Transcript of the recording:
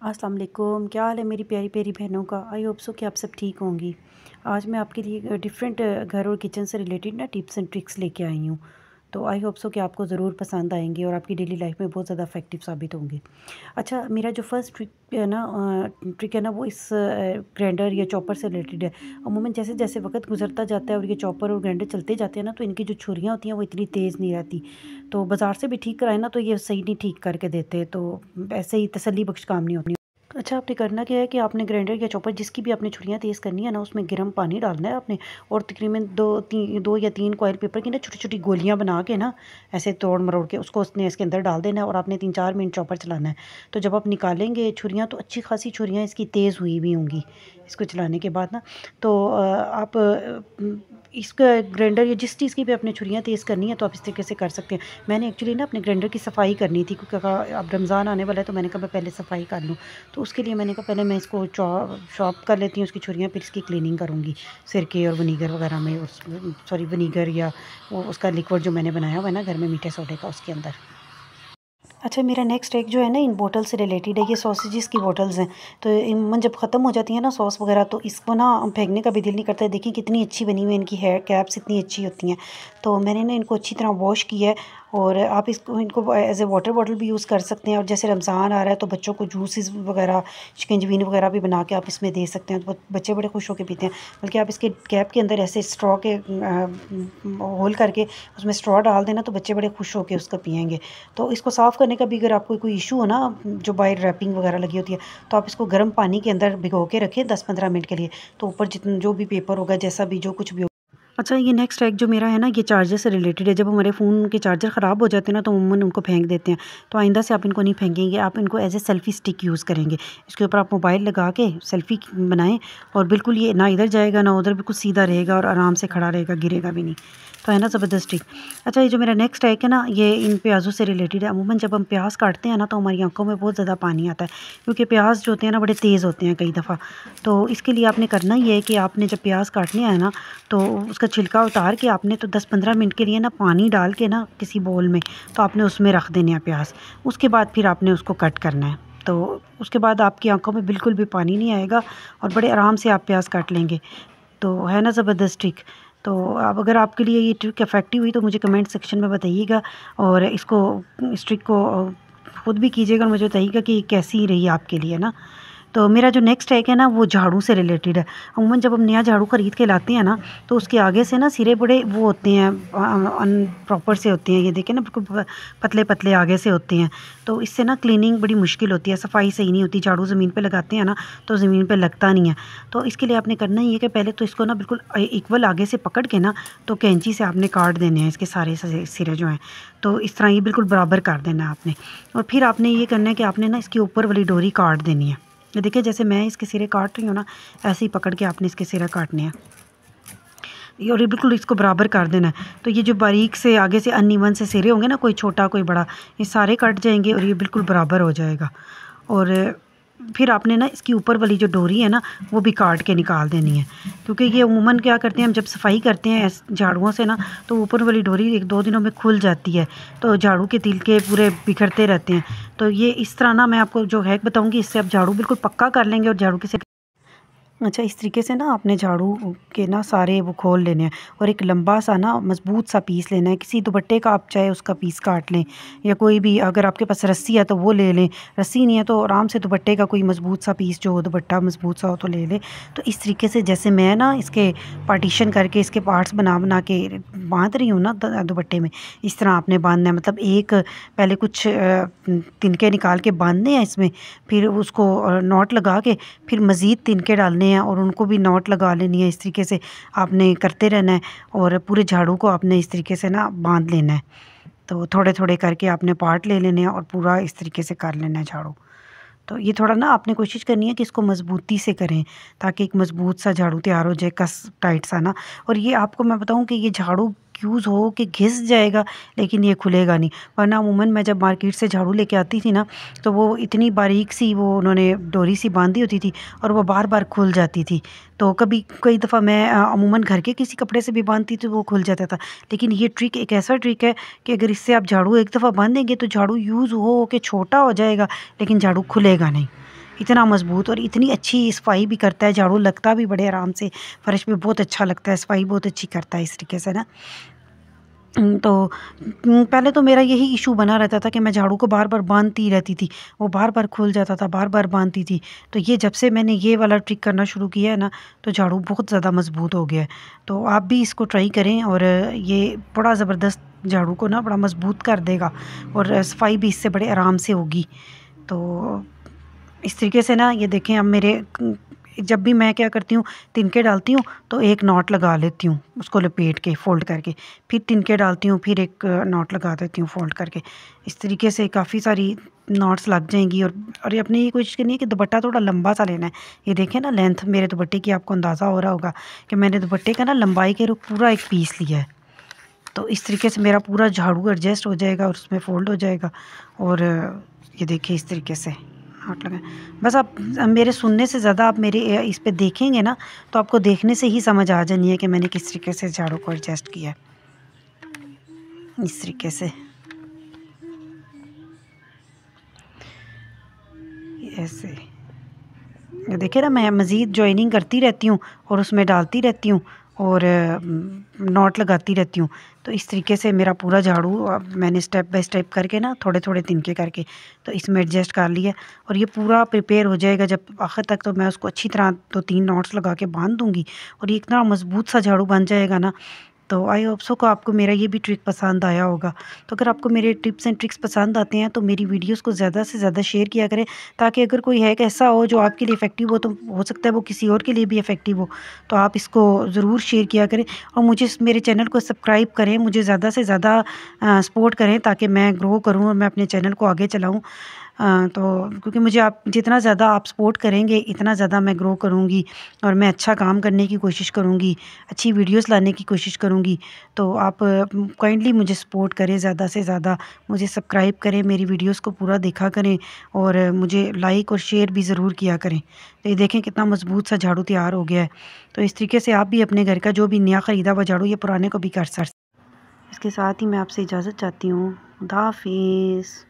अस्सलाम वालेकुम क्या हाल है मेरी प्यारी प्यारी बहनों का? आई होप सो कि आप सब ठीक होंगी। आज मैं आपके लिए डिफरेंट घर और किचन से रिलेटेड ना टिप्स एंड ट्रिक्स लेके आई हूँ। तो आई होप सो कि आपको ज़रूर पसंद आएँगे और आपकी डेली लाइफ में बहुत ज़्यादा इफ़ेक्टिव साबित होंगे। अच्छा मेरा जो फ़र्स्ट ट्रिक है ना ट्रिक है ना, वो इस ग्राइंडर या चॉपर से रिलेटेड है। अमूमन जैसे जैसे वक्त गुजरता जाता है और ये चॉपर और ग्राइंडर चलते जाते हैं ना तो इनकी जो छुरियाँ होती हैं वो इतनी तेज़ नहीं रहती। तो बाज़ार से भी ठीक कराए ना तो ये सही नहीं ठीक करके देते तो ऐसे ही तसली बख्श काम नहीं होती। अच्छा आपने करना क्या है कि आपने ग्राइंडर या चॉपर जिसकी भी आपने छुरियाँ तेज़ करनी है ना, उसमें गर्म पानी डालना है आपने और तकरीबन दो तीन दो या तीन कॉयल पेपर की ना छोटी छोटी गोलियाँ बना के ना, ऐसे तोड़ मरोड़ के उसको उसने इसके अंदर डाल देना है और आपने तीन चार मिनट चॉपर चलाना है। तो जब आप निकालेंगे छुरियाँ तो अच्छी खासी छुरियाँ इसकी तेज़ हुई भी होंगी इसको चलाने के बाद ना। तो आप इसका ग्राइंडर या जिस चीज़ की भी अपने छुरियाँ तेज़ करनी है तो आप इस तरीके से कर सकते हैं। मैंने एक्चुअली ना अपने ग्राइंडर की सफ़ाई करनी थी, क्योंकि अब रमज़ान आने वाला है तो मैंने कहा मैं पहले सफ़ाई कर लूँ। तो उसके लिए मैंने कहा पहले मैं इसको शॉप कर लेती हूँ उसकी छुरियाँ, फिर इसकी क्लिनिंग करूँगी। सिरके और वनीगर वगैरह में सॉरी वनीगर या उसका लिक्विड जो मैंने बनाया हुआ है ना घर में मीठे सोडे का उसके अंदर। अच्छा मेरा नेक्स्ट एक जो है ना, इन बोटल से रिलेटेड है, ये सॉसेजेस की बोटल्स हैं। तो इन जब ख़त्म हो जाती है ना सॉस वगैरह तो इसको ना फेंकने का भी दिल नहीं करता है। देखिए कितनी अच्छी बनी हुई है इनकी हेयर कैप्स इतनी अच्छी होती हैं। तो मैंने ना इनको अच्छी तरह वॉश किया है और आप इसको, इनको एज ए वाटर बॉटल भी यूज़ कर सकते हैं। और जैसे रमज़ान आ रहा है तो बच्चों को जूसेस वगैरह शिकंजवीन वगैरह भी बना के आप इसमें दे सकते हैं। तो बच्चे बड़े खुश होकर पीते हैं। बल्कि आप इसके कैप के अंदर ऐसे स्ट्रॉ के होल करके उसमें स्ट्रॉ डाल देना तो बच्चे बड़े खुश होकर उसका पियेंगे। तो इसको साफ़ का भी अगर आपको कोई इशू हो ना, जो बाहर रैपिंग वगैरह लगी होती है तो आप इसको गर्म पानी के अंदर भिगो के रखें दस पंद्रह मिनट के लिए। तो ऊपर जितना जो भी पेपर होगा, जैसा भी जो कुछ भी अच्छा ये नेक्स्ट एक जो मेरा है ना, ये चार्जर से रिलेटेड है। जब हमारे फ़ोन के चार्जर ख़राब हो जाते हैं ना तो उमूमन उनको फेंक देते हैं। तो आइंदा से आप इनको नहीं फेंकेंगे, आप इनको as a selfie stick use करेंगे। इसके ऊपर आप मोबाइल लगा के सेल्फ़ी बनाएँ और बिल्कुल ये ना इधर जाएगा, ना उधर, बिल्कुल सीधा रहेगा और आराम से खड़ा रहेगा, गिरेगा भी नहीं। तो है ना, ज़बरदस्त। स्टिक अच्छा ये जो मेरा नेक्स्ट है ना, ये इन प्याज़ों से रिलेटेड है। अमूमन जब हम प्याज काटते हैं ना तो हमारी आँखों में बहुत ज़्यादा पानी आता है। क्योंकि प्याज जो होते हैं ना, बड़े तेज़ होते हैं कई दफ़ा। तो इसके लिए आपने करना ही है कि आपने जब प्याज काटने आए ना तो उसका छिलका उतार के आपने तो दस पंद्रह मिनट के लिए ना पानी डाल के ना किसी बोल में तो आपने उसमें रख देने हैं प्याज। उसके बाद फिर आपने उसको कट करना है। तो उसके बाद आपकी आँखों में बिल्कुल भी पानी नहीं आएगा और बड़े आराम से आप प्याज काट लेंगे। तो है ना ज़बरदस्त ट्रिक तो अब अगर आपके लिए ये ट्रिक इफ़ेक्टिव हुई तो मुझे कमेंट सेक्शन में बताइएगा और इसको, इस ट्रिक को, ख़ुद भी कीजिएगा और मुझे बताइएगा कि कैसी रही आपके लिए ना? तो मेरा जो नेक्स्ट है ना, वो झाड़ू से रिलेटेड है। अमूमन जब हम नया झाड़ू ख़रीद के लाते हैं ना तो उसके आगे से ना सिरे बड़े वो होते हैं अन प्रॉपर से होते हैं। ये देखें ना, बिल्कुल पतले पतले आगे से होते हैं। तो इससे ना क्लीनिंग बड़ी मुश्किल होती है, सफ़ाई सही नहीं होती। झाड़ू ज़मीन पर लगाते हैं ना तो ज़मीन पर लगता नहीं है। तो इसके लिए आपने करना ही है कि पहले तो इसको ना बिल्कुल इक्वल आगे से पकड़ के ना तो कैंची से आपने काट देने हैं, इसके सारे सिरे जो हैं। तो इस तरह ये बिल्कुल बराबर कर देना है आपने। और फिर आपने ये करना है कि आपने ना इसके ऊपर वाली डोरी काट देनी है। ये देखिए, जैसे मैं इसके सिरे काट रही हूँ ना, ऐसे ही पकड़ के आपने इसके सिरे काटने हैं। और ये बिल्कुल इसको बराबर कर देना है। तो ये जो बारीक से आगे से अनइवन से सिरे होंगे ना, कोई छोटा, कोई बड़ा, ये सारे कट जाएँगे और ये बिल्कुल बराबर हो जाएगा। और फिर आपने ना इसकी ऊपर वाली जो डोरी है ना, वो भी काट के निकाल देनी है। क्योंकि ये उमूमन क्या करते हैं, हम जब सफ़ाई करते हैं झाड़ुओं से ना तो ऊपर वाली डोरी एक दो दिनों में खुल जाती है तो झाड़ू के तिल के पूरे बिखरते रहते हैं। तो ये इस तरह ना मैं आपको जो है बताऊँगी, इससे आप झाड़ू बिल्कुल पक्का कर लेंगे और झाड़ू के अच्छा इस तरीके से ना आपने झाड़ू के ना सारे वो खोल लेने हैं और एक लंबा सा ना मज़बूत सा पीस लेना है। किसी दुपट्टे का आप चाहे उसका पीस काट लें या कोई भी अगर आपके पास रस्सी है तो वो ले लें। रस्सी नहीं है तो आराम से दुपट्टे का कोई मज़बूत सा पीस जो हो, दुपट्टा मज़बूत सा हो तो ले लें। तो इस तरीके से जैसे मैं ना इसके पार्टीशन करके, इसके पार्ट्स बना बना के बाँध रही हूँ ना दुपट्टे में, इस तरह आपने बांधना है। मतलब एक पहले कुछ तिनके निकाल के बांधने हैं इसमें, फिर उसको नॉट लगा के, फिर मज़ीद तिनके डालने हैं और उनको भी नॉट लगा लेनी है। इस तरीके से आपने करते रहना है और पूरे झाड़ू को आपने इस तरीके से ना बाँध लेना है। तो थोड़े थोड़े करके आपने पार्ट ले लेने हैं और पूरा इस तरीके से कर लेना है झाड़ू। तो ये थोड़ा ना आपने कोशिश करनी है कि इसको मज़बूती से करें ताकि एक मज़बूत सा झाड़ू तैयार हो जाए, कस, टाइट सा ना। और ये आपको मैं बताऊँ कि ये झाड़ू यूज़ हो कि घिस जाएगा, लेकिन ये खुलेगा नहीं। वरना अमूमन मैं जब मार्केट से झाड़ू लेके आती थी ना तो वो इतनी बारीक सी वो उन्होंने डोरी सी बांधी होती थी और वो बार बार खुल जाती थी। तो कभी कई दफ़ा मैं अमूमन घर के किसी कपड़े से भी बांधती तो वो खुल जाता था। लेकिन ये ट्रिक एक ऐसा ट्रिक है कि अगर इससे आप झाड़ू एक दफ़ा बांधेंगे तो झाड़ू यूज़ हो के छोटा हो जाएगा, लेकिन झाड़ू खुलेगा नहीं। इतना मज़बूत और इतनी अच्छी सफ़ाई भी करता है, झाड़ू लगता भी बड़े आराम से। फ़र्श पे बहुत अच्छा लगता है, सफ़ाई बहुत अच्छी करता है इस तरीके से ना। तो पहले तो मेरा यही इशू बना रहता था कि मैं झाड़ू को बार बार बांधती रहती थी। वो बार बार खुल जाता था बार बार बांधती थी। तो ये जब से मैंने ये वाला ट्रिक करना शुरू किया है ना तो झाड़ू बहुत ज़्यादा मज़बूत हो गया है। तो आप भी इसको ट्राई करें और ये बड़ा ज़बरदस्त झाड़ू को ना बड़ा मज़बूत कर देगा और सफ़ाई भी इससे बड़े आराम से होगी। तो इस तरीके से ना ये देखें, अब मेरे जब भी मैं क्या करती हूँ, तिनके डालती हूँ तो एक नॉट लगा लेती हूँ उसको लपेट के, फ़ोल्ड करके। फिर तिनके डालती हूँ, फिर एक नॉट लगा देती हूँ, फ़ोल्ड करके। इस तरीके से काफ़ी सारी नॉट्स लग जाएँगी और और अपने ये कोशिश करनी है कि दुपट्टा थोड़ा लंबा सा लेना है। ये देखें ना, लेंथ मेरे दुपट्टे की आपको अंदाज़ा हो रहा होगा कि मैंने दुपट्टे का ना लंबाई के रूप पूरा एक पीस लिया है। तो इस तरीके से मेरा पूरा झाड़ू एडजस्ट हो जाएगा और उसमें फ़ोल्ड हो जाएगा। और ये देखिए इस तरीके से। हाथ लगाएँ बस आप मेरे सुनने से ज़्यादा आप मेरे इस पर देखेंगे ना तो आपको देखने से ही समझ आ जानी है कि मैंने किस तरीके से झाड़ू को एडजस्ट किया इस तरीके से। ऐसे। देखिए ना, मैं मज़ीद जॉइनिंग करती रहती हूँ और उसमें डालती रहती हूँ और नॉट लगाती रहती हूँ। तो इस तरीके से मेरा पूरा झाड़ू मैंने स्टेप बाय स्टेप करके ना थोड़े थोड़े तिनके करके तो इसमें एडजस्ट कर लिया। और ये पूरा प्रिपेयर हो जाएगा जब आखिर तक तो मैं उसको अच्छी तरह दो तीन नॉट्स लगा के बाँध दूँगी। और ये इतना मज़बूत सा झाड़ू बन जाएगा ना तो आई होप सो को आपको मेरा ये भी ट्रिक पसंद आया होगा। तो अगर आपको मेरे टिप्स एंड ट्रिक्स पसंद आते हैं तो मेरी वीडियोस को ज़्यादा से ज़्यादा शेयर किया करें, ताकि अगर कोई है ऐसा हो जो आपके लिए इफ़ेक्टिव हो तो हो सकता है वो किसी और के लिए भी इफ़ेक्टिव हो। तो आप इसको ज़रूर शेयर किया करें और मुझे मेरे चैनल को सब्सक्राइब करें, मुझे ज़्यादा से ज़्यादा सपोर्ट करें, ताकि मैं ग्रो करूँ और मैं अपने चैनल को आगे चलाऊँ। तो क्योंकि मुझे आप, जितना ज़्यादा आप सपोर्ट करेंगे, इतना ज़्यादा मैं ग्रो करूँगी और मैं अच्छा काम करने की कोशिश करूँगी, अच्छी वीडियोस लाने की कोशिश करूँगी तो आप काइंडली मुझे सपोर्ट करें ज़्यादा से ज़्यादा। मुझे सब्सक्राइब करें, मेरी वीडियोस को पूरा देखा करें और मुझे लाइक और शेयर भी ज़रूर किया करें। तो ये देखें कितना मज़बूत सा झाड़ू तैयार हो गया है। तो इस तरीके से आप भी अपने घर का जो भी नया ख़रीदा हुआ झाड़ू, ये पुराने को भी कर सकते इसके साथ ही मैं आपसे इजाज़त चाहती हूँ। हाफिज़।